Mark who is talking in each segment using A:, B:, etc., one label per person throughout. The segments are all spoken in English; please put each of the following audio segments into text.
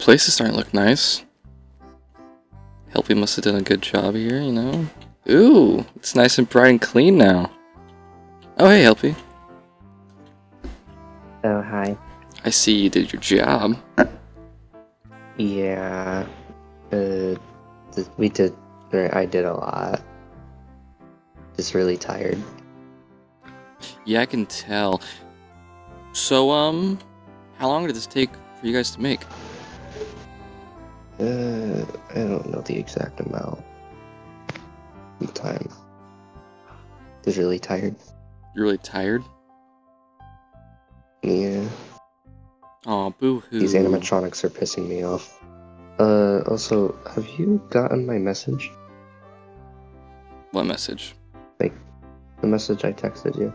A: place is starting to look nice. Helpy must have done a good job here, you know? Ooh, it's nice and bright and clean now. Oh, hey, Helpy.
B: Oh, hi.
A: I see you did your job.
B: Yeah. Uh, we did. I did a lot. Just really tired.
A: Yeah, I can tell. So, um, how long did this take for you guys to make?
B: Uh, I don't know the exact amount of time. Just really tired.
A: You're really tired?
B: Yeah.
A: Aw, boo hoo.
B: These animatronics are pissing me off. Uh, also, have you gotten my message?
A: What message?
B: Like, the message I texted you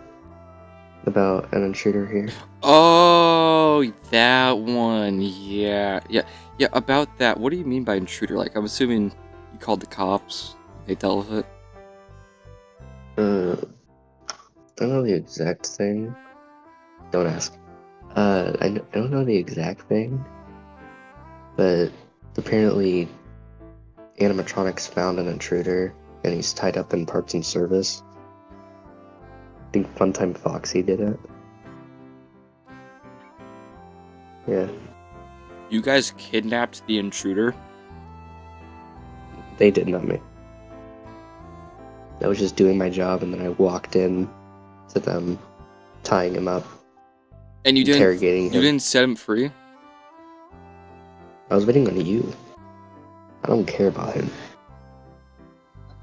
B: about an intruder here.
A: Oh, that one. Yeah, yeah, yeah. About that, what do you mean by intruder? Like, I'm assuming you called the cops. They dealt with it.
B: Uh, I don't know the exact thing. Don't ask. Uh, I, I don't know the exact thing, but apparently, animatronics found an intruder, and he's tied up in parts and service. I think Funtime Foxy did it. Yeah,
A: You guys kidnapped the intruder.
B: they did not me. I was just doing my job, and then I walked in to them tying him up,
A: And you didn't.
B: interrogating
A: You didn't set him free.
B: I was waiting on you. I don't care about him.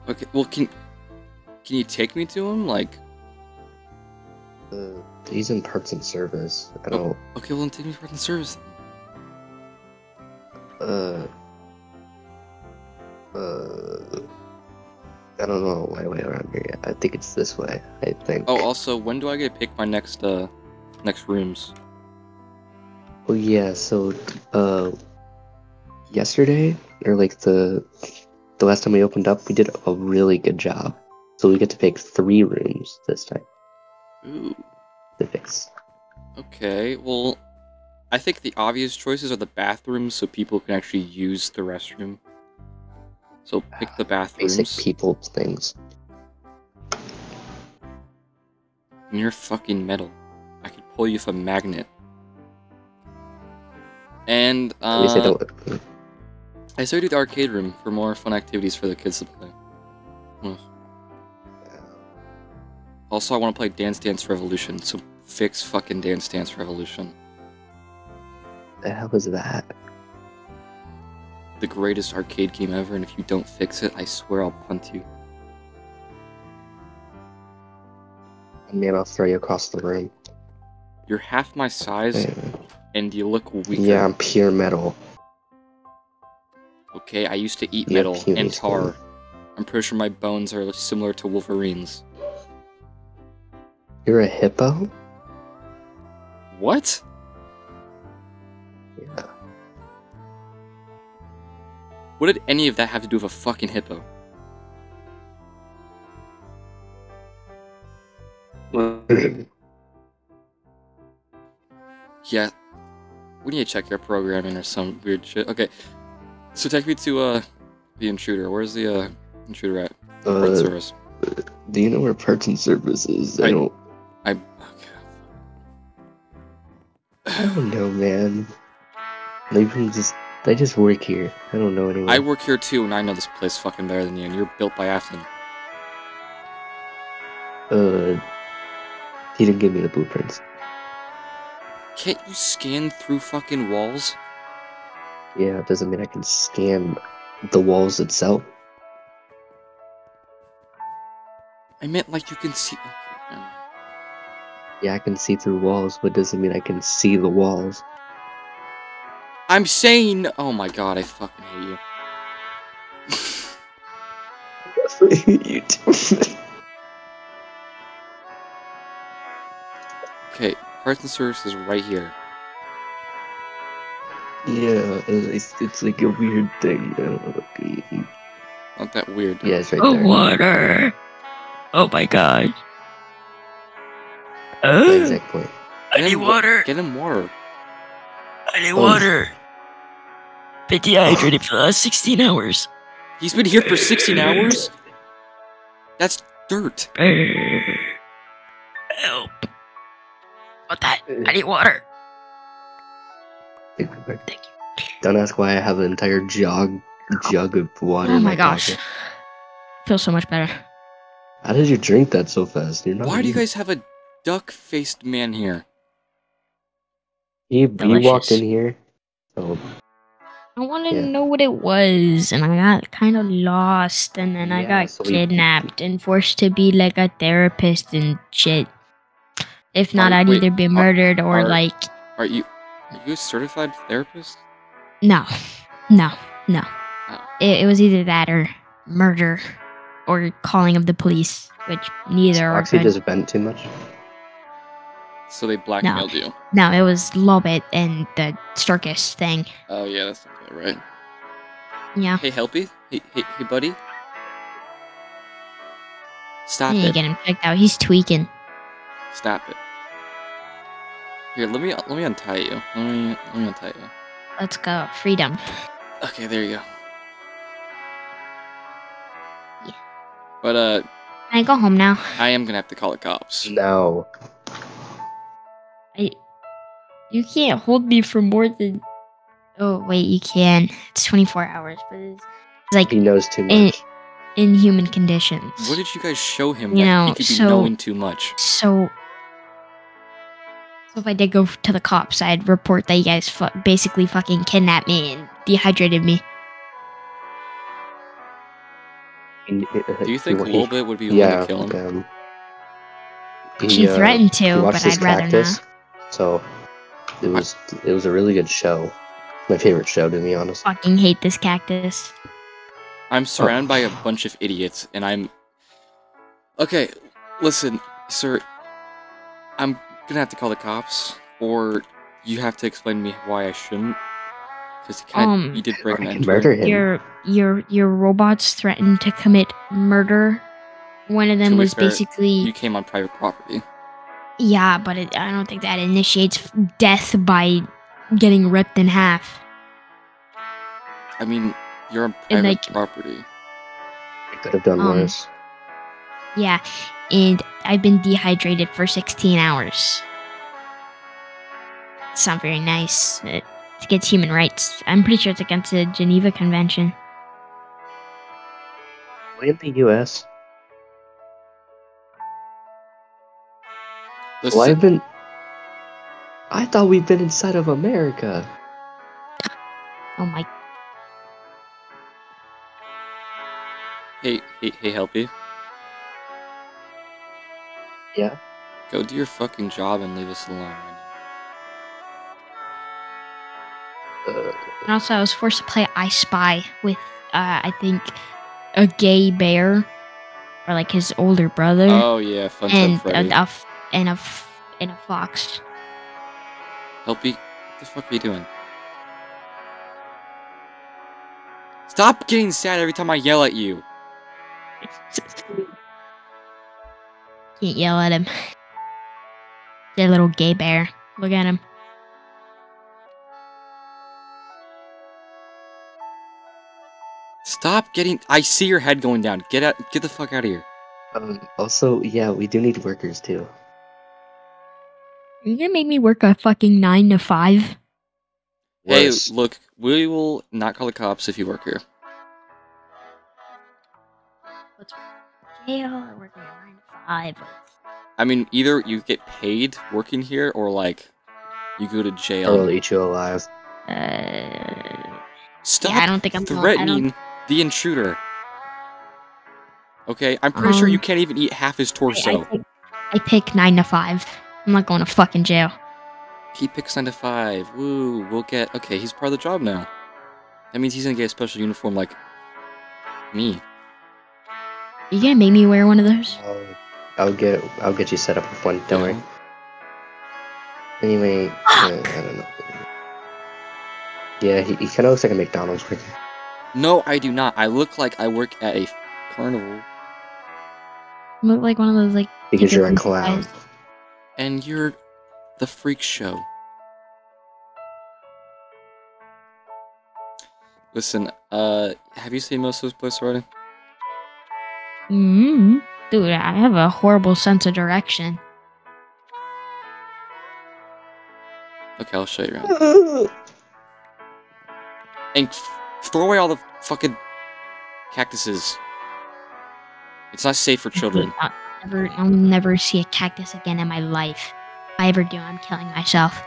A: Okay. Well, can can you take me to him? Like,
B: Uh, he's in parts and service. I
A: Oh.
B: don't.
A: okay, well, then take me for the service.
B: Uh. Uh. I don't know my way around here yet. I think it's this way. I think.
A: Oh, also, when do I get to pick my next uh next rooms?
B: Oh yeah. So, uh, yesterday or like the the last time we opened up, we did a really good job. So we get to pick three rooms this time
A: Ooh.
B: to fix.
A: Okay. Well, I think the obvious choices are the bathrooms, so people can actually use the restroom. So pick the bathrooms.
B: Basic people things.
A: And you're fucking metal. I could pull you with a magnet. And
B: I
A: uh. I say do the arcade room for more fun activities for the kids to play. Ugh. Also, I want to play Dance Dance Revolution, so fix fucking Dance Dance Revolution.
B: The hell is that?
A: The greatest arcade game ever, and if you don't fix it, I swear I'll punt you.
B: Man, I'll throw you across the room.
A: You're half my size,
B: Yeah,
A: and you look weaker.
B: yeah I'm pure metal.
A: Okay, I used to eat
B: You
A: metal and tar. I'm pretty sure my bones are similar to Wolverine's.
B: You're a hippo?
A: What?
B: Yeah.
A: What did any of that have to do with a fucking hippo? Yeah. We need to check your programming or some weird shit. Okay. So take me to uh the intruder. Where's the uh intruder at?
B: Uh,
A: service.
B: do you know where parts and service is? I,
A: I-
B: don't.
A: I okay.
B: I don't know, man. They I'm just. I just work here. I don't know anyone.
A: I work here too, and I know this place fucking better than you, and you're built by Afton.
B: Uh. He didn't give me the blueprints.
A: Can't you scan through fucking walls?
B: Yeah, it doesn't mean I can scan the walls itself.
A: I meant like you can see. okay.
B: Yeah, I can see through walls, but doesn't mean I can see the walls.
A: I'm saying. Oh my god, I fucking hate you.
B: you too.
A: Okay, parts and service is right here.
B: yeah, it's, it's like a weird thing. I don't know. Okay.
A: Not that weird.
B: Yeah, it's right
C: Oh,
B: there.
C: water. Oh my god.
B: The
C: Oh,
B: exact point.
C: I need water.
A: Get him water.
C: I need
B: Oh.
C: water. been dehydrated for the last 16 hours.
A: He's been here for 16 hours? That's dirt.
C: Help. What that? I need water. Thank you.
B: Don't ask why I have an entire jug jug of water.
C: Oh
B: in
C: my gosh.
B: pocket.
C: Feels so much better.
B: How did you drink that so fast? You're not
A: Why do you guys have a duck-faced man here?
B: He, he walked in here. Oh,
C: I wanted to know what it was, and I got kind of lost, and then I got
B: so we-
C: kidnapped and forced to be like a therapist and shit. If not,
A: Are-
C: I'd
A: wait,
C: either be
A: are-
C: murdered or
A: are-
C: like
A: Are you are you a certified therapist?
C: no, no, no.
A: Oh.
C: It, it was either that or murder or calling of the police, which neither are
B: Oxy
C: good.
B: just bent too much.
A: So they blackmailed you.
C: No, it was Lolbit and the circus thing.
A: Oh yeah, that's not right.
C: Yeah,
A: Hey, Helpy. Hey, hey, hey, buddy. Stop
C: I need to
A: it.
C: get him checked out. He's tweaking.
A: Stop it. Here, let me let me untie you. Let me let me untie you.
C: Let's go. Freedom.
A: Okay, there you go.
C: Yeah.
A: But uh,
C: Can I go home now?
A: I am gonna have to call the cops.
B: No.
C: I, you can't hold me for more than. Oh wait, you can. It's twenty four hours, but it's, it's like
B: He knows too much.
C: inhuman conditions.
A: What did you guys show him
C: You
A: that
C: know,
A: he could be knowing too much?
C: so, so if I did go to the cops, I'd report that you guys fu- basically fucking kidnapped me and dehydrated me.
A: Do you think
B: he-
A: Lolbit would be willing
B: Yeah.
A: to kill him?
B: Um,
C: She
B: uh,
C: threatened to,
B: watched
C: but I'd rather
B: cactus,
C: not.
B: So it was it was a really good show. My favorite show, to be honest.
C: Fucking hate this cactus.
A: I'm surrounded by a bunch of idiots, and I'm. Okay, listen, sir. I'm gonna have to call the cops, or you have to explain to me why I shouldn't. Because you, kinda-
C: Um,
A: you did break an entry.
B: murder him.
C: Your your your robots threatened to commit murder. One of them was
A: fair,
C: basically
A: You came on private property.
C: Yeah, but it, I don't think that initiates death by getting ripped in half.
A: I mean, you're on private
C: like-
A: property.
B: I could have done
C: um,
B: worse.
C: Yeah, and I've been dehydrated for 16 hours. It's not very nice. It's against human rights. I'm pretty sure it's against the Geneva Convention.
B: We in the U.S.
A: Listen,
B: Well, I've been. I thought we've been inside of America.
C: Oh my.
A: hey, hey, hey, Helpy.
B: Yeah.
A: Go do your fucking job and leave us alone.
B: Uh,
C: And also, I was forced to play I Spy with, uh, I think, a gay bear, or like his older brother,
A: Oh yeah, fun
C: and
A: time
C: a,
A: Freddy.
C: a f- and a f- and a fox.
A: Helpy, what the fuck are you doing? Stop getting sad every time I yell at you.
C: Can't yell at him. That little gay bear. Look at him.
A: Stop getting. I see your head going down. Get out. Get the fuck out of here.
B: um, also, yeah, we do need workers too.
C: Are you gonna make me work a fucking nine to five?
A: Hey,
B: Worse.
A: look, we will not call the cops if you work here.
C: Jail or working a nine to five?
A: I mean, either you get paid working here, or like, you go to jail.
B: I
A: jail.
B: will eat you alive.
C: Uh,
A: Stop
C: yeah, I don't think I'm. I don't-
A: threatening the intruder. Okay, I'm pretty sure you
C: Um,
A: can't even eat half his
C: I, I,
A: torso.
C: pick, I pick nine to five. I'm not going to fucking jail.
A: He picks nine to five. Woo, we'll get. Okay, he's part of the job now. That means he's gonna get a special uniform like me.
C: you gonna make me wear one of those?
B: I'll, I'll get I'll get you set up with one. Don't
A: you
B: worry. Anyway, uh, I don't know. Yeah, he, he kind of looks like a McDonald's worker.
A: No, I do not. I look like I work at a carnival,
C: You look like one of those like.
B: Because you're a clown.
C: guys.
A: And you're the freak show. Listen, uh, have you seen most of this place already?
C: Mm-hmm. Dude, I have a horrible sense of direction.
A: Okay, I'll show you around. And f- throw away all the fucking cactuses. It's not safe for children.
C: I'll never, I'll never see a cactus again in my life. If I ever do, I'm killing myself.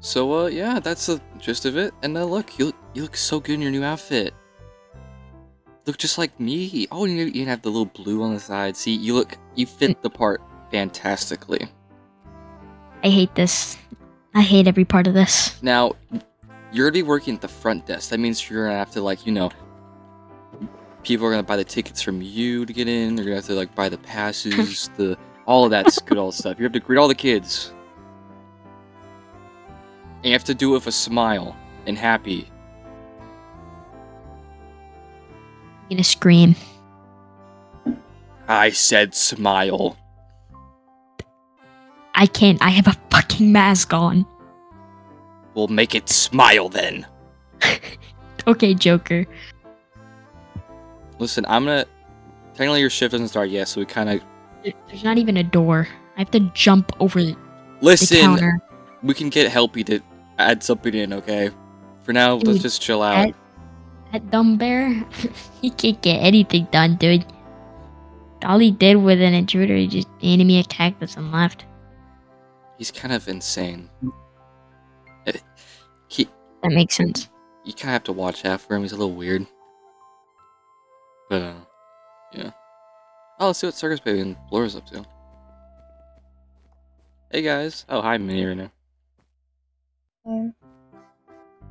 A: So, uh, yeah, that's the gist of it. And uh, look, you look, you look so good in your new outfit. Look just like me. Oh, you you have the little blue on the side. See, you look, you fit the part fantastically.
C: I hate this. I hate every part of this.
A: Now, you're gonna be working at the front desk. That means you're gonna have to like, you know, people are gonna buy the tickets from you to get in. They're gonna have to like buy the passes, the all of that good old stuff. You have to greet all the kids. And you have to do it with a smile and happy.
C: I'm gonna scream.
A: I said smile.
C: I can't. I have a fucking mask on.
A: We'll make it smile then.
C: Okay, Joker.
A: Listen, I'm gonna. Technically, your shift doesn't start yet, so we kind of
C: There's not even a door. I have to jump over the, the
A: listen.
C: counter.
A: We can get Helpy to add something in, okay? For now, let's just chill out.
C: that- That dumb bear, he can't get anything done, dude. All he did with an intruder, he just handed me a cactus and left.
A: He's kind of insane. Eh, He,
C: That makes sense.
A: you kind of have to watch out for him. He's a little weird. But, uh, yeah. Oh, let's see what Circus Baby and Laura's up to. Hey guys. Oh, hi, Minnie right now.
D: Hi.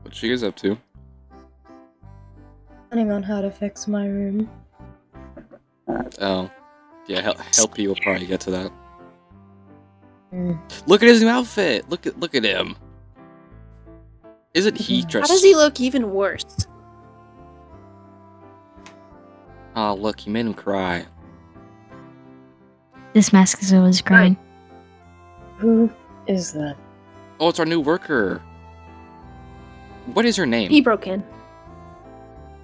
A: What you guys up to?
D: Planning on how to fix my room.
A: Oh, yeah. Hel- Helpy will probably get to that.
D: Mm.
A: Look at his new outfit. Look at look at him. Isn't he dressed?
E: How does he look even worse?
A: Oh, look, he made him cry.
C: This mask is always crying.
D: Who is that?
A: Oh, it's our new worker. What is her name?
E: He broke in.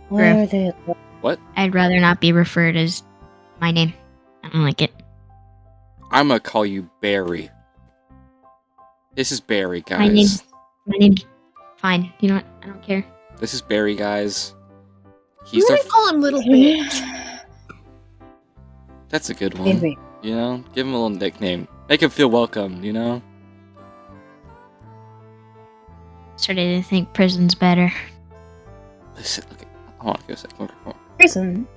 D: Why
C: True.
D: are they
A: What?
C: I'd rather not be referred as my name. I don't like it.
A: I'm gonna call you Barry. This is Barry, guys.
C: My name- My name's fine. You know what? I don't care.
A: This is Barry, guys.
E: He's
A: He's our.
E: gonna call him little bitch.
A: That's a good one.
D: Baby.
A: You know, give him a little nickname. Make him feel welcome. You know.
C: Started to think prison's better.
A: Listen, okay. Hold on, give a second. Come on, come on.
D: Prison.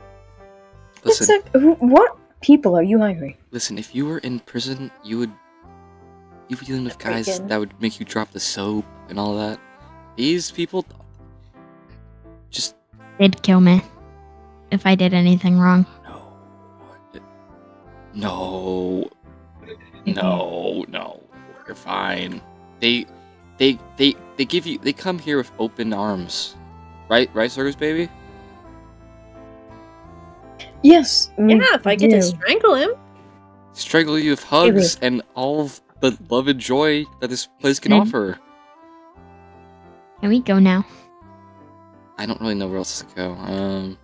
A: Listen,
D: that? Who, what people are you hiring?
A: listen. If you were in prison, you would. You'd be dealing with guys that would make you drop the soap and all that. These people, just
C: They'd kill me if I did anything wrong.
A: no, no, no, no. We're fine. They, they, they, they give you. They come here with open arms, right? Right, circus baby.
D: Yes. mm,
E: Yeah, if I get to strangle him.
A: Strangle you with hugs and all of the love and joy that this place can
C: Mhm.
A: offer.
C: Can we go now?
A: I don't really know where else to go. Um,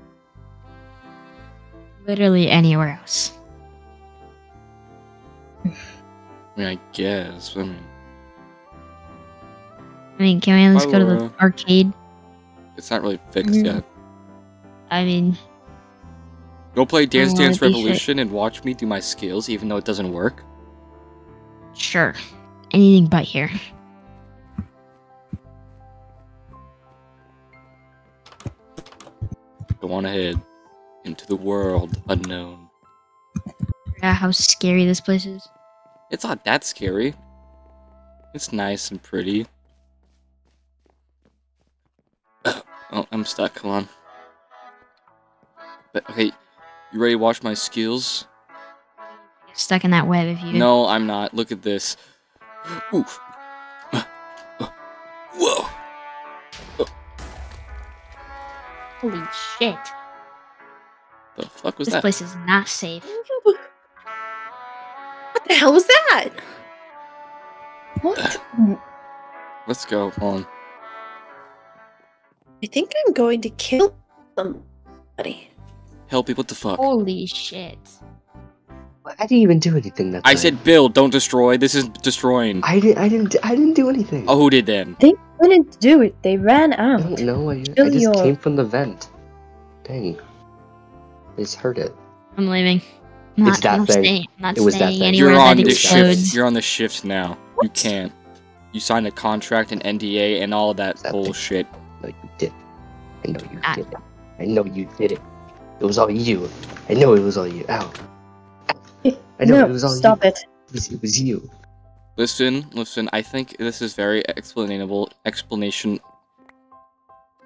C: Literally anywhere else.
A: I mean, I guess. I mean,
C: I mean, can we at least go to the arcade?
A: it's not really fixed
D: Mhm.
A: yet.
C: I mean,
A: Go play Dance Dance. Revolution and watch me do my skills, even though it doesn't work.
C: sure. Anything but here.
A: Go on ahead into the world unknown.
C: Yeah, how scary this place is.
A: It's not that scary. It's nice and pretty. oh, I'm stuck. Come on. But okay, you ready to watch my skills?
C: Stuck in that web if you.
A: No, I'm not. Look at this. Oof.
C: Holy shit.
A: The fuck was
C: This
A: that?
C: This place is not safe.
E: What the hell was that?
D: What?
A: Let's go. Hold on.
E: I think I'm going to kill somebody.
A: Help me, what the fuck?
C: Holy shit.
B: I didn't even do anything that
A: I
B: time.
A: said build, don't destroy. This is destroying.
B: I didn't. I didn't. I didn't do anything.
A: Oh, who did then?
D: They couldn't do it. They ran
B: I
D: out.
B: don't know. I, I just
D: your-
B: came from the vent. Dang. I just heard it.
C: I'm leaving. I'm
B: It's
C: not,
B: that
C: I'm
B: thing.
C: staying, I'm not
B: It was that
C: staying
B: thing.
C: anywhere
A: You're on the
C: explodes.
A: shift. You're on the shift now. You can't. You signed a contract, an NDA, and all that
B: That thing.
A: bullshit.
B: No, you did. I know you
C: Ah.
B: did it. I know you did it. It was all you. I know it was all you. Ow. I know
D: no,
B: it was all
D: stop
B: you.
D: it.
B: It was, it was you.
A: Listen, listen. I think this is very explainable. Explanation.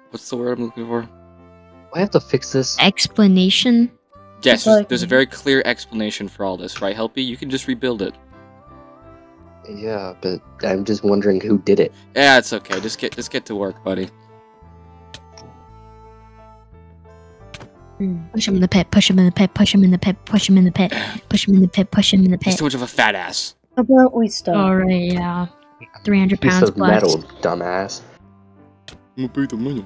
A: What's the word I'm looking for?
B: I have to fix this?
C: Explanation?
A: Yes, there's, there's a very clear explanation for all this, right, Helpy? You can just rebuild it.
B: Yeah, but I'm just wondering who did it.
A: Yeah, it's okay. Just get just get to work, buddy.
D: Hmm.
C: Push him in the pit, push him in the pit, push him in the pit, push him in the pit, push him in the pit, push him in the
A: He's
C: pit.
A: too much of a fat ass.
D: How about we stop?
C: Alright, yeah. 300
B: Piece
C: pounds
B: of
C: plus.
B: metal, dumbass.
A: I'm gonna pay the money.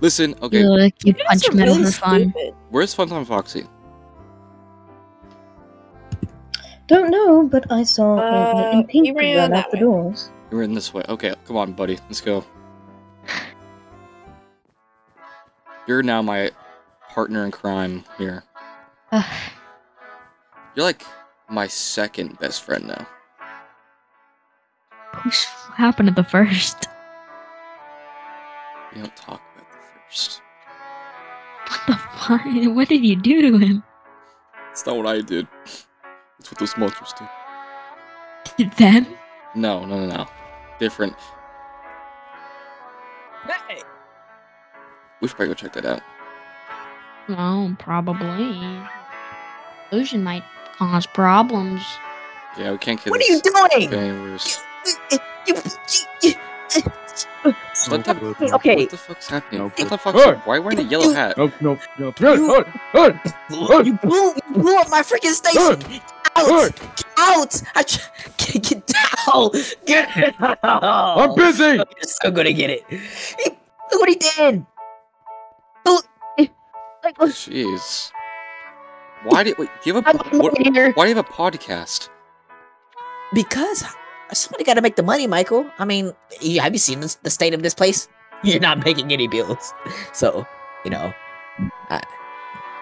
A: Listen, okay.
C: You, look, you
E: You guys
C: punch metal
E: really
C: for fun.
E: stupid.
A: Where's Funtime Foxy?
D: Don't know, but I saw
E: Uh,
D: him in
E: he
D: pink
E: ran
D: run
E: that
D: out the
E: way.
D: doors.
A: You're in this way. Okay, come on, buddy. Let's go. You're now my partner in crime here.
C: Ugh.
A: You're like my second best friend now.
C: Who's- what happened to the first?
A: We don't talk about the first.
C: What the fuck? What did you do to him?
A: It's not what I did. It's what those monsters did.
C: Did them?
A: No, no, no, no. Different.
E: Hey,
A: We should probably go check that out.
C: Oh, probably. Illusion might cause problems.
A: Yeah, we can't get
E: what are you doing?
A: get any worse.
E: You- you- you-
A: What the,
E: Okay.
A: what the fuck's happening?
F: No,
A: What the
F: but-
A: fuck's
F: Hey!
A: Why wearing a yellow hat?
F: No, no, no. Hey, hey, hey,
E: You blew, you blew up my freaking station. Out! Out! I tr- get, get down! Get out!
F: I'm busy.
E: You're so gonna get it. Look what he did. Look, like,
A: Jeez. Why did wait? Do you have a
E: I'm
A: po- what, Why do you have a podcast?
E: because somebody got to make the money, Michael. I mean, you, have you seen this, the state of this place? You're not making any bills, so you know, I,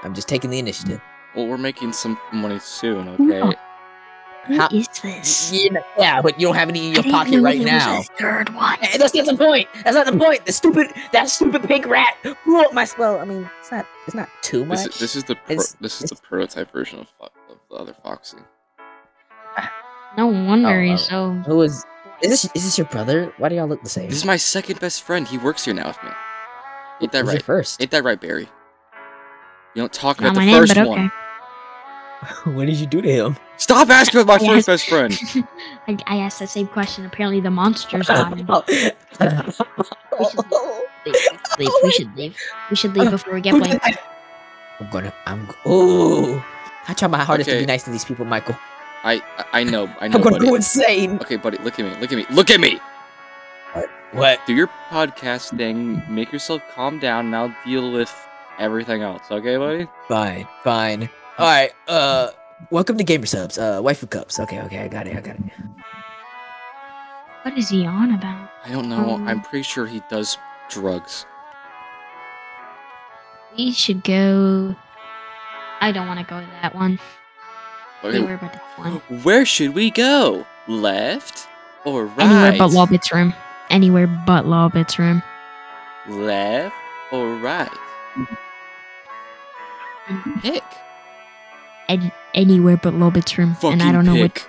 E: I'm just taking the initiative.
A: Well, we're making some money soon.
C: No.
A: Okay.
E: How-
C: this?
E: You know- yeah, but you don't have any in
C: I
E: your
C: didn't
E: pocket right now.
C: Was a third one.
E: Hey, that's not the point. That's not the point. The stupid, that stupid pink rat blew up my. Well, I mean, it's not. It's not too much.
A: This is, this is the pro- this is the prototype version of, Fo- of the other Foxy.
C: No wonder
E: Oh, oh.
C: he's so.
E: Who is? Is this? Is this your brother? Why do y'all look the same?
A: This is my second best friend. He works here now with me. Ain't that
E: Who's
A: right?
E: First.
A: Ain't that right, Barry? You don't talk
C: Not
A: about
C: my
A: the
C: name,
A: first
C: but
A: one.
C: okay.
E: what did you do to him?
A: Stop asking about my
C: Yes.
A: first best friend.
C: I, I asked the same question. Apparently, the monsters got him. Oh. Leave. We should leave. We should leave before we get blamed.
E: I'm gonna. I'm. Oh, I try my hardest to be nice to these people, Michael.
A: I I I know I know,
E: I'm gonna
A: buddy.
E: go insane.
A: Okay, buddy, look at me. Look at me. Look at me.
E: What?
A: Do your podcast thing. Make yourself calm down, and I'll deal with everything else. Okay, buddy?
E: Fine. Fine. All right. Uh, welcome to Gamer Subs. Uh, waifu cups. Okay. Okay. I got it. I got it.
C: What is he on about?
A: I don't know.
C: Um,
A: I'm pretty sure he does drugs.
C: We should go. I don't want to go to that one.
A: Okay,
C: Anywhere but that one.
A: Where should we go? Left or right?
C: Anywhere but Lolbit's room. Anywhere but Lolbit's room.
A: Left or right? Pick.
C: An- anywhere but Lolbit's room.
A: Fucking
C: and I don't know what.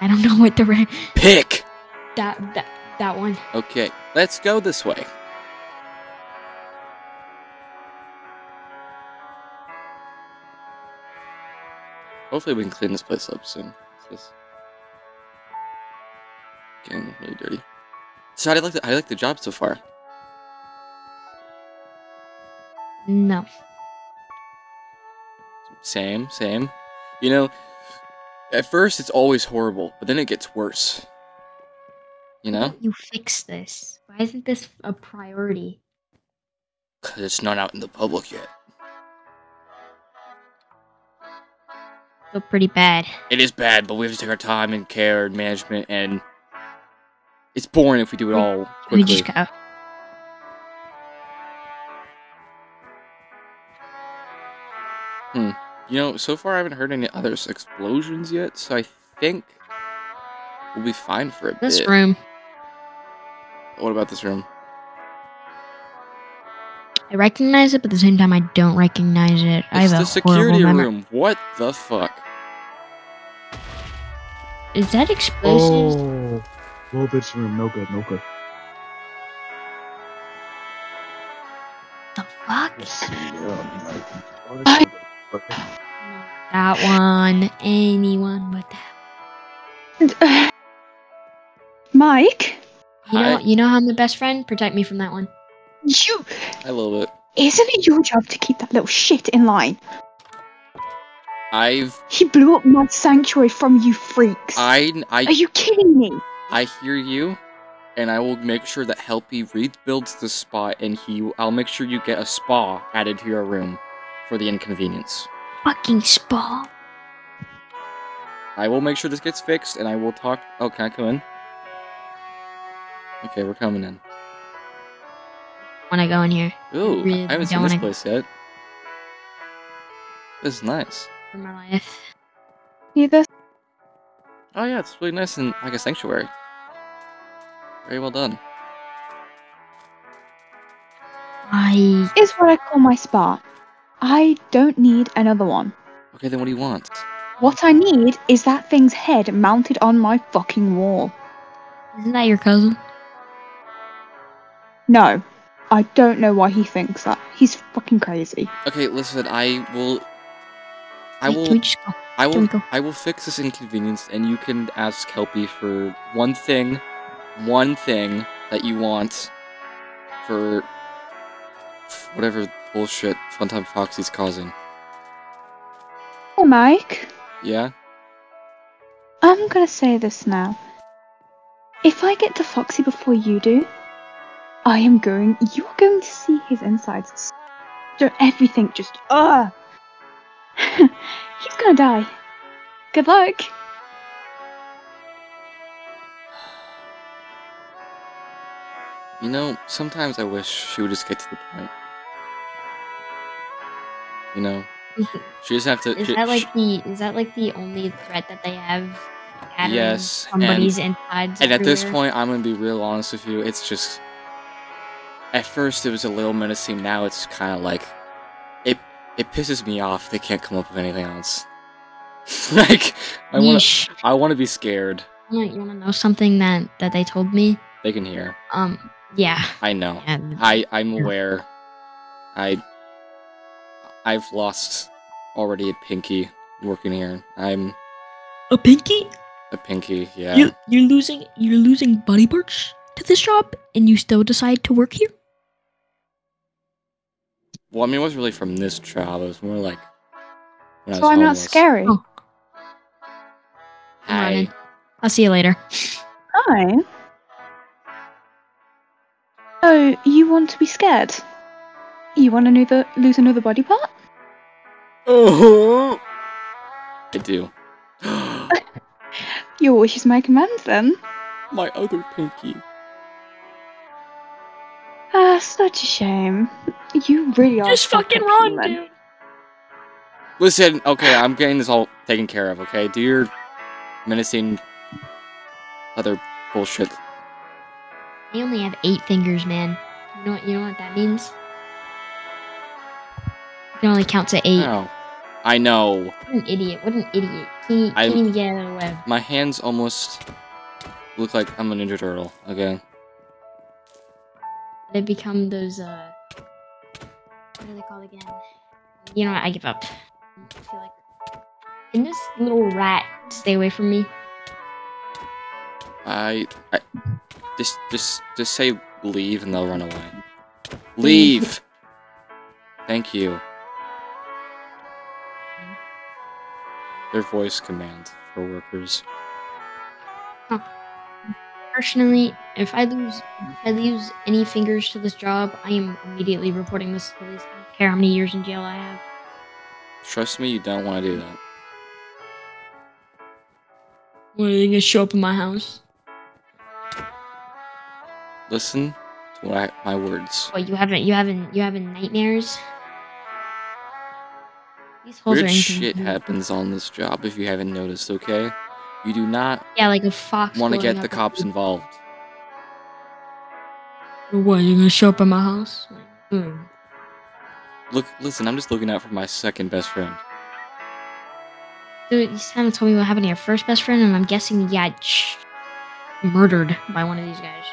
C: I don't know what the re-
A: Pick.
C: that that that one.
A: Okay, let's go this way. Hopefully, we can clean this place up soon. Just getting really dirty. So, how do you like the, how do you like the job so far?
C: No.
A: Same, same. You know, at first it's always horrible, but then it gets worse. You know?
C: you fix this? Why isn't this a priority?
A: Because it's not out in the public yet.
C: Feel pretty bad.
A: It is bad, but we have to take our time and care and management, and it's boring if we do it all quickly.
C: We just go.
A: You know, so far I haven't heard any other explosions yet, so I think we'll be fine for a
C: This
A: bit.
C: room.
A: What about this room?
C: I recognize it, but at the same time, I don't recognize it. I
A: It's
C: have
A: the
C: a
A: security
C: horrible memory.
A: room. What the fuck?
C: Is that explosives?
F: Oh, well, this room, no good, no good.
C: The fuck?
F: Um, Let's see.
G: I-
C: That one. Anyone but that.
G: Mike,
C: You know,
A: Hi.
C: you know how I'm the best friend. Protect me from that one.
G: you
A: A little bit.
G: isn't it your job to keep that little shit in line?
A: I've
G: He blew up my sanctuary from you freaks.
A: I
G: Are you kidding me?
A: I hear you, and I will make sure that Helpy rebuilds the spot, and he I'll make sure you get a spa added to your room for the inconvenience.
C: Fucking spa.
A: I will make sure this gets fixed, and I will talk. Oh, can I come in? Okay, we're coming in.
C: When I go in here
A: Ooh,
C: Really
A: I haven't seen
C: don't
A: this
C: wanna-
A: place yet. This is nice.
C: for my life.
G: See this?
A: Oh yeah, it's really nice and like a sanctuary. Very well done.
C: I
G: Is what I call my spa. I don't need another one.
A: Okay, then what do you want?
G: What I need is that thing's head mounted on my fucking wall.
C: isn't that your cousin?
G: No, I don't know why he thinks that. He's fucking crazy.
A: Okay, listen, I will. I
C: Hey,
A: will.
C: Can we just go?
A: I
C: Can
A: will.
C: we go?
A: I will fix this inconvenience, and you can ask Helpy for one thing, one thing that you want for whatever bullshit Funtime Foxy's causing.
G: Oh, Mike,
A: Yeah.
G: I'm gonna say this now. If I get to Foxy before you do, I am going. You are going to see his insides. So everything just. Ugh! He's gonna die. Good luck.
A: You know, sometimes I wish she would just get to the point. You know, she doesn't have to.
C: is
A: she-
C: that
A: she-
C: like the is that like the only threat that they have?
A: Yes, and-
C: somebody's insides.
A: And at this point, I'm gonna be real honest with you. It's just, at first it was a little menacing. Now it's kind of like, it it pisses me off. They can't come up with anything else. like I want to I want to be scared.
C: You want to know something that that they told me?
A: They can hear.
C: Um, yeah.
A: I know.
C: And
A: I I'm aware. I I've lost already a pinky working here. I'm
C: a pinky?
A: a pinky. Yeah.
C: You you're losing you're losing body parts to this job, and you still decide to work here?
A: Well, I mean, it wasn't really from this job. It was more like. When I
G: So
A: was
G: I'm not
A: homeless.
G: scary.
C: Oh. I'm
A: Hi.
C: running. I'll see you later.
G: Hi. Oh, you want to be scared? You want to another, lose another body part?
A: Oh, I do.
G: Your wish is my command, then.
A: My other pinky.
G: Ah, such a shame. You really are.
C: Just fucking
G: picky,
C: run,
G: man.
C: dude.
A: Listen, okay, I'm getting this all taken care of, okay? Do your menacing other bullshit.
C: I only have eight fingers, man. You know what? You know what that means? Can only count to eight.
A: Ow. I know.
C: What an idiot! What an idiot! Can't, can't even get out of the web.
A: My hands almost look like I'm a Ninja Turtle, okay?
C: They become those. uh... What are they called again? You know what? I give up. I feel like. Can this little rat stay away from me?
A: I, I just just just say leave and they'll run away. Leave. Thank you. Their voice command for workers.
C: personally, if I lose, if I lose any fingers to this job, I am immediately reporting this to the police. I don't care how many years in jail I have.
A: Trust me, you don't want to do that.
C: When are they gonna show up in my house?
A: Listen to what I, my words.
C: What you haven't, you haven't, you having nightmares? These holes
A: Weird
C: are
A: shit happens on this job if you haven't noticed, okay? You do not
C: Yeah, like a fox.
A: want to get the cops involved.
C: What? You're gonna show up at my house? Hmm.
A: Look, listen, I'm just looking out for my second best friend.
C: Dude, you haven't told me what happened to your first best friend, and I'm guessing you got sh- murdered by one of these guys.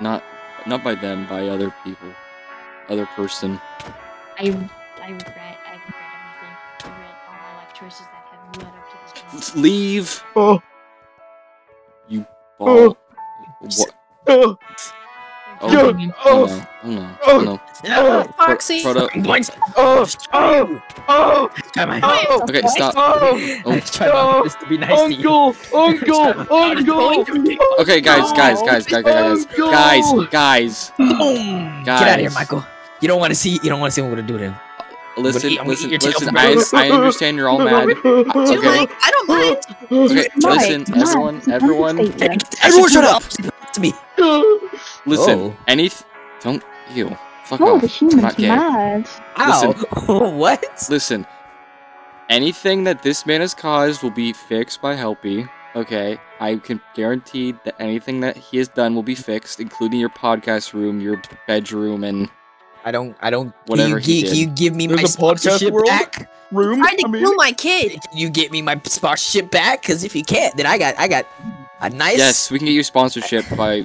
A: Not, not by them, by other people, other person.
C: I, I choices that have led up to this point.
A: Leave,
F: Oh,
A: you oh. ball. What?
F: oh,
A: Oh,
F: Yo,
A: no.
F: oh,
A: oh no, oh
F: oh.
A: no.
E: No,
A: Foxy! Proto-
F: oh, oh, oh,
E: Try my
F: oh,
A: Okay, stop.
F: oh,
A: Oh.
E: Try oh. my best to be nice to you.
F: uncle, uncle, uncle.
A: Okay, guys, guys, guys, guys, guys,
F: Uncle.
A: guys, guys,
E: Boom! Get out of here,
A: Guys.
E: Michael. You don't want to see. You don't want to see what we're gonna do to him.
A: Listen,
E: I'm
A: listen,
E: eat
A: listen. I, I understand you're all mad.
F: Okay.
A: Okay.
H: I don't mind.
A: Okay, listen,
G: Mike,
A: everyone,
G: Mike,
A: everyone,
G: Anastasia.
E: Everyone, shut up! To me.
A: listen.
E: Oh.
A: Any, don't you fuck
G: Oh,
A: off.
G: the
A: I'm
G: human's
A: not gay.
G: mad.
E: Ow! what?
A: Listen, anything that this man has caused will be fixed by Helpy. Okay, I can guarantee that anything that he has done will be fixed, including your podcast room, your bedroom, and
E: I don't. I don't.
A: Whatever
E: Can you,
A: he
E: can
A: did.
E: you give me
F: There's
E: my
F: a podcast
E: sponsorship
F: world?
E: back?
F: Room.
H: Tried to
F: I mean,
H: kill my kid.
E: Can you get me my sponsorship back? Because if you can't, then I got. I got a nice.
A: yes, we can get you sponsorship by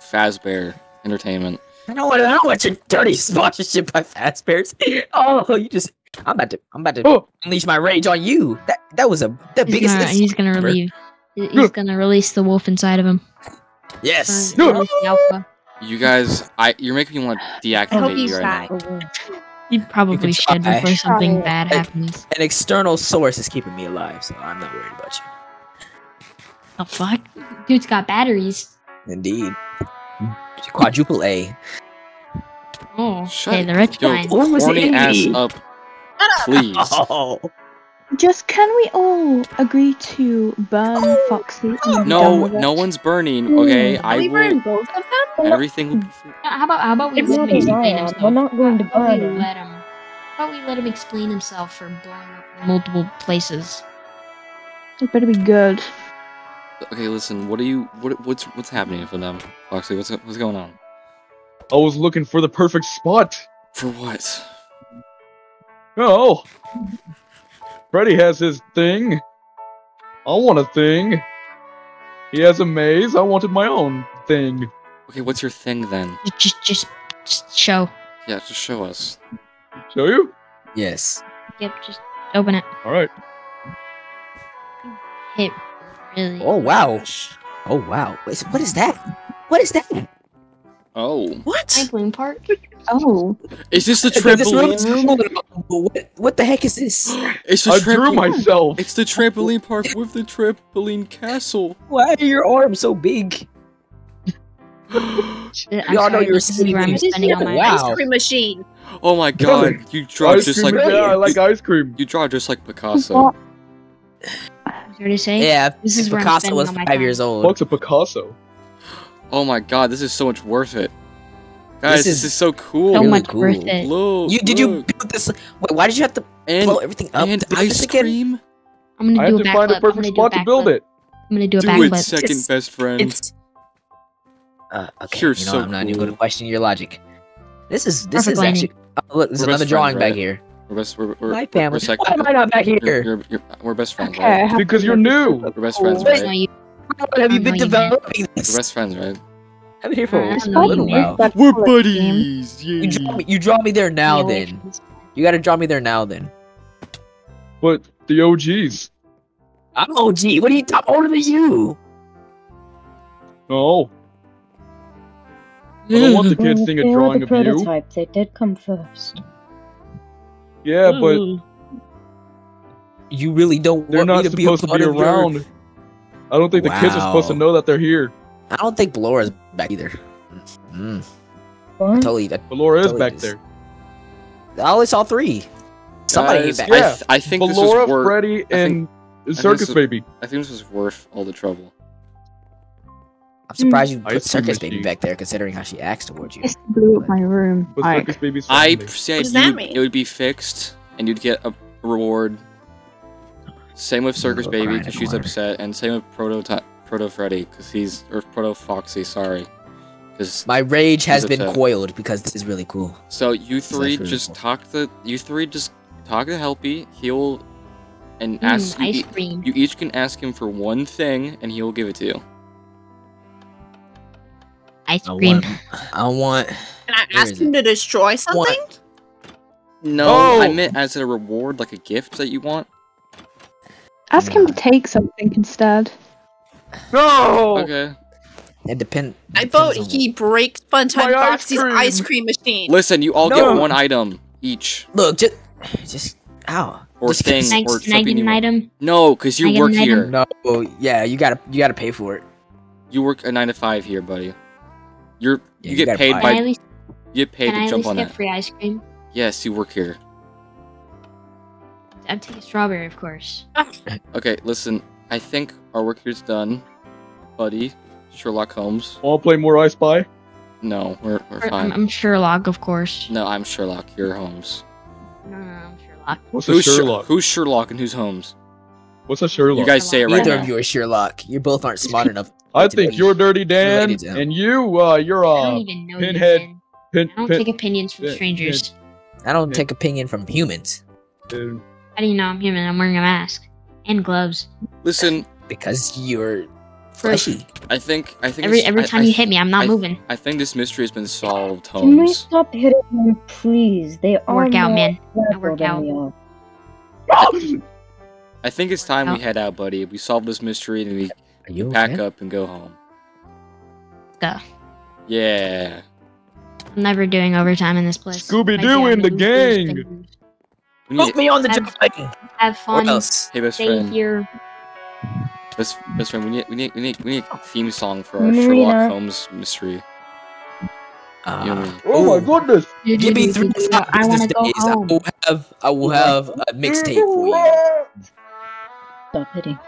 A: Fazbear Entertainment.
E: I don't want. I don't want your dirty sponsorship by Fazbears. Oh, you just. I'm about to. I'm about to
F: Oh,
E: unleash my rage on you. That that was a the
C: He's
E: biggest.
C: gonna, he's gonna
E: ever.
C: relieve. He's gonna release the wolf inside of him.
E: Yes.
C: Or release the alpha.
A: You guys, I you're making me want to deactivate
H: he's
A: you right now.
G: Oh,
C: You probably
E: can
C: should
E: try.
C: before something
G: Try.
C: bad happens.
E: An external source is keeping me alive, so I'm not worried about you.
C: The fuck? Dude's got batteries.
E: Indeed. Quadruple A.
C: Oh,
A: Shut
C: hey, the rich
A: Yo,
C: guy.
E: What
A: horny
E: it?
A: ass up, oh. please.
E: Oh.
G: Just can we all agree to burn oh, Foxy? and
A: No, no one's burning. Hmm. Okay, I
H: we
A: will.
H: burned both of them.
A: Everything will be.
C: How about how about we
G: It's
C: let
G: not
C: him
G: as I
C: explain
G: am.
C: himself?
G: We're not going to
C: How about
G: burn
C: we
G: him.
C: let him? How about we let him explain himself for blowing up multiple places?
G: It better be good.
A: Okay, listen. What are you? What what's what's happening for them, Foxy? What's what's going on?
F: I was looking for the perfect spot.
A: For what?
F: Oh, Freddy has his thing. I want a thing. He has a maze. I wanted my own thing.
A: Okay, what's your thing then?
C: Just just just, just show.
A: Yeah, just show us.
F: Show you?
E: Yes.
C: Yep, just open it.
F: All right.
C: Hit really.
E: Oh wow. Oh wow. What is, what is that? What is that?
A: Oh,
E: What?
C: Trampoline park.
G: Oh,
A: is this the trampoline
E: room's
A: room?
E: What, what the heck is this?
A: It's the
F: I drew myself.
A: It's the trampoline park with the trampoline castle.
E: Why are your arms so big?
C: I'm
E: Y'all know you're
C: this is where I'm
E: sitting-
C: spending all my.
E: Wow.
H: Ice cream machine.
A: oh my god, you draw
F: Ice
A: just
F: cream.
A: like
F: yeah, I like ice cream.
A: you draw just like Picasso.
C: Sorry to say.
E: Yeah,
C: This is where I'm
E: Picasso
C: spending
E: was
C: my
E: five
C: time.
E: years old.
F: Fuck's a Picasso.
A: Oh my god, this is so much worth it. Guys,
E: This
A: this,
E: is
A: is so cool.
C: So
E: Really
C: much
E: cool.
C: worth it.
A: Look,
E: You did you build this? Wait, why did you have to
A: and
E: blow everything up?
A: and ice
E: this again?
A: cream?
C: I'm gonna
F: I
C: do
F: had
C: a
F: to find a
C: I'm
F: perfect
C: gonna do a
F: spot to build it.
C: I'm gonna do a
A: Do it,
C: backflip.
A: second
E: It's-
A: best friend.
E: It's uh, okay.
A: You're
E: you know,
A: so
E: I'm not even going to question your logic. This is this
C: Perfect
E: is
C: landing.
E: actually. Oh, look, there's
A: We're
E: another drawing
A: friends,
E: back
A: right?
E: here.
A: We're best. We're, we're,
E: My
A: we're,
E: family.
A: we're, sec-
E: Why am I not back
A: you're,
E: here?
A: you're, you're, we're best friends,
G: okay.
A: Right?
F: Because you're new.
A: We're best friends,
G: pool.
C: No,
A: right?
C: You-
E: How have you been
C: know you
E: developing
A: We're best friends, right?
E: I've been here for a
C: don't
E: little while.
A: We're
G: color scheme.
A: buddies.
E: You draw me. You draw me there now.
C: Stay
E: Then you got to draw me there now. Then
F: But the OGs.
E: I'm OG. What are you? I'm older than you.
F: No. I don't want the kids seeing a
D: they are
F: drawing
D: the
F: of you.
D: prototype. They did come first.
F: Yeah, but
E: You really don't
F: they're
E: want me to be a
F: supposed to
E: part
F: be
E: of your-
F: around. I don't think the kids are supposed to know that they're here.
E: I don't think Ballora's back either. Mm,
D: What?
E: totally. I,
F: Ballora is
E: Totally
F: back
E: is.
F: there.
E: I only saw three. Somebody
A: Guys, I,
E: back.
F: Yeah.
A: th- I think
F: But
A: this
F: Laura,
A: was worth.
F: Freddy,
A: I
F: and
A: think
F: Circus
A: this is-
F: Baby.
A: I think this was worth all the trouble.
E: I'm surprised you put
F: cream
E: Circus Baby back there, considering how she acts towards you.
G: This blew up my room.
F: But
G: Like,
F: Circus Baby's
A: I
F: family.
A: said
H: does that
A: you-
H: mean?
A: it would be fixed, and you'd get a reward. Same with Circus
E: Little
A: Baby because she's
E: the
A: upset, and same with Proto Proto Freddy because he's or Proto Foxy. Sorry, because
E: My rage has
A: He's
E: been
A: upset.
E: coiled because this is really cool.
A: so you three
E: really
A: just
E: cool.
A: talk to you three just talk to Helpy. He'll and
C: Mm,
A: ask you,
C: ice cream.
A: you each can ask him for one thing, and he will give it to you.
C: Ice
E: I
C: cream.
E: want. I want.
H: Can I ask
E: is
H: him to destroy something?
A: No,
F: Oh!
A: I meant as a reward, like a gift that you want.
G: Ask him to take something instead.
F: No.
A: Okay.
E: It depend.
H: I
E: depends
H: vote
E: on
H: he breaks Funtime
F: My ice
H: ice cream machine.
A: Listen, you all
E: No.
A: get one item each,
E: Look, just, just, ow.
A: or
E: Just
A: thing,
E: cause-
C: Can I,
A: or
C: can I get an item?
A: No, because you
C: Can I get
A: work here.
E: No, yeah, you gotta, you gotta pay for it.
A: You work a nine to five here, buddy. You're
E: Yeah,
A: you
E: you
A: get paid
E: buy
A: by
C: least,
A: you get paid
C: can I
A: to
C: at
A: jump
C: least
A: on
C: get
A: that.
C: free ice cream?
A: Yes, you work here.
C: I'd take a strawberry, of course.
A: Okay, listen. I think our work here's done, buddy. Sherlock Holmes.
F: Want to play more I Spy?
A: No, we're we're
C: I'm,
A: fine.
C: I'm Sherlock, of course.
A: No, I'm Sherlock. You're Holmes.
C: No, no, no, I'm Sherlock.
F: What's
A: Who's Sher-
F: Sherlock?
A: who's Sherlock and who's Holmes?
F: What's a Sherlock?
A: You guys say it right
E: Either
A: now.
E: of you are Sherlock. You both aren't smart enough.
F: I think you're Dirty Dan,
E: related
F: and you, uh, you're
C: I
F: uh,
C: don't
F: Pinhead.
C: you,
F: pin,
C: I don't
F: pin,
C: take opinions from
F: Pin-
C: strangers.
E: I don't
F: Yeah.
E: take opinion from humans
F: pin-
C: How do you know I'm human? I'm wearing a mask and gloves.
A: Listen,
E: because you're fleshy.
A: I think I think
C: Every
A: this-
C: every time
A: I
C: you
A: th-
C: hit me, I'm not
A: I-
C: moving.
A: I think this mystery has been solved, Holmes.
D: Can we stop hitting them, please? They are
C: Work out, man. I work out.
A: I think it's time we
C: Oh.
A: head out, buddy. We solve this mystery and we
E: Are you
A: pack
E: okay?
A: up and go home.
C: Go.
A: Yeah.
C: I'm never doing overtime in this place.
F: Scooby-Doo
C: If I do, I'm
F: and the
C: gonna
F: gang.
C: Fingers.
A: We
E: Put me on the
C: Have-
E: job.
C: Have
E: Or
C: fun.
E: else.
A: hey, best
C: Stay
A: friend.
C: here.
A: Best, best friend. We need, we need, we need, we need a theme song for our
D: Marina.
A: Sherlock Holmes mystery.
E: Uh,
A: You know I mean?
F: Oh my
E: Ooh.
F: goodness!
E: Give me three to
C: I want
E: business
C: to go
E: days. I
C: home.
E: will have, I will have a mixtape for you
D: Stop hitting.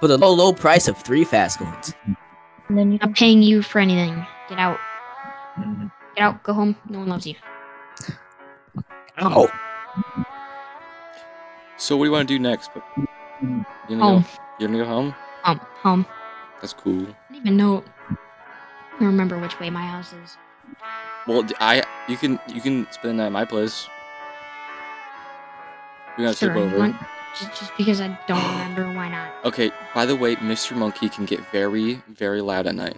E: for the low, low price of three Faz coins.
D: And then you
C: I'm not paying you for anything. Get out. Get out. Go home. No one loves you.
E: Oh,
A: So what do you want to do next? You gonna
C: Home.
A: go? You gonna go home?
C: Home. Home.
A: That's cool.
C: I don't even know. I don't remember which way my house is.
A: Well, I you can you can spend the night at my place. We gotta
C: Sure.
A: sleep over.
C: want- Just, just because I don't remember, why not?
A: Okay. By the way, Mr. Monkey can get very very loud at night.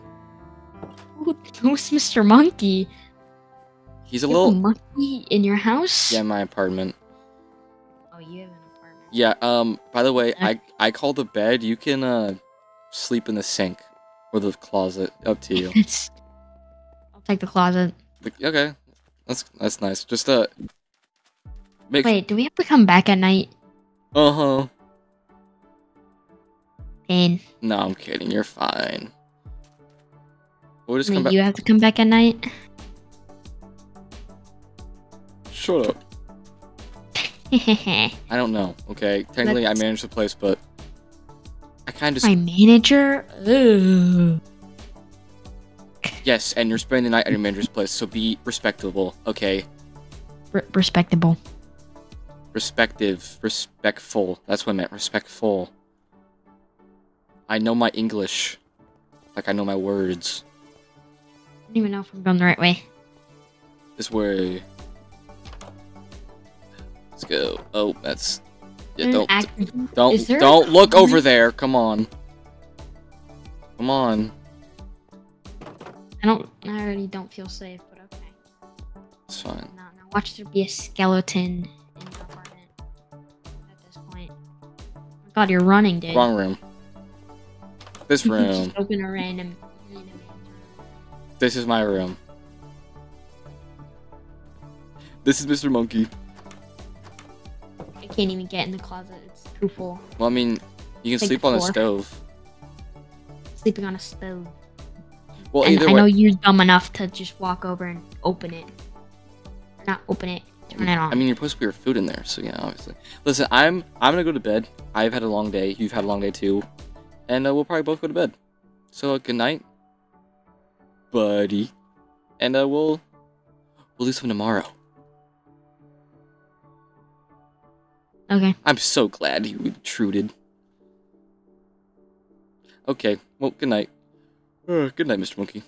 C: Who, who's Mr. Monkey?
A: He's a
C: You
A: little
C: monkey in your house?
A: yeah my apartment.
C: Oh, you have an apartment.
A: Yeah. Um. By the way. I I call the bed. You can uh sleep in the sink or the closet. Up to you.
C: I'll take the closet.
A: Okay. That's that's nice. Just uh. Make.
C: Wait, do we have to come back at night?
A: Uh huh.
C: Pain.
A: No, I'm kidding. You're fine. We'll just
C: I
A: come back.
C: you have to come back at night?
A: Shut up. I don't know. Okay, technically I
C: Let's-
A: manage the place, but I kind of
C: My manager? Ugh.
A: yes. And you're spending the night at your manager's place, so be respectable. Okay,
C: R- respectable.
A: respective, respectful. That's what I meant. Respectful. I know my English, like I know my words.
C: I don't even know if I'm going the right way.
A: This way. Let's go. Oh, that's. Yeah, don't don't
C: Is there a
A: don't look over there. Come on. Come on.
C: I don't. I already don't feel safe, but okay.
A: It's fine.
C: Now, now watch there be a skeleton in your apartment. At this point. Oh God, you're running, dude.
A: Wrong room. This room.
C: Just open a random. random
A: This is my room. This is Mr. Monkey.
C: Can't even get in the closet. It's too full.
A: Well, I mean, you can
C: Like
A: sleep on the
C: floor.
A: stove.
C: Sleeping on a stove.
A: Well,
C: and
A: either
C: I
A: way,
C: know you're dumb enough to just walk over and open it. Not open it, turn it on.
A: I mean, you're supposed to put your food in there, so yeah, obviously. Listen, I'm I'm gonna go to bed. I've had a long day. You've had a long day too, and uh, we'll probably both go to bed. So uh, good night, buddy, and uh, we'll we'll do something tomorrow.
C: Okay.
A: I'm so glad you intruded. Okay, well, good night. Uh, good night, Mr. Monkey.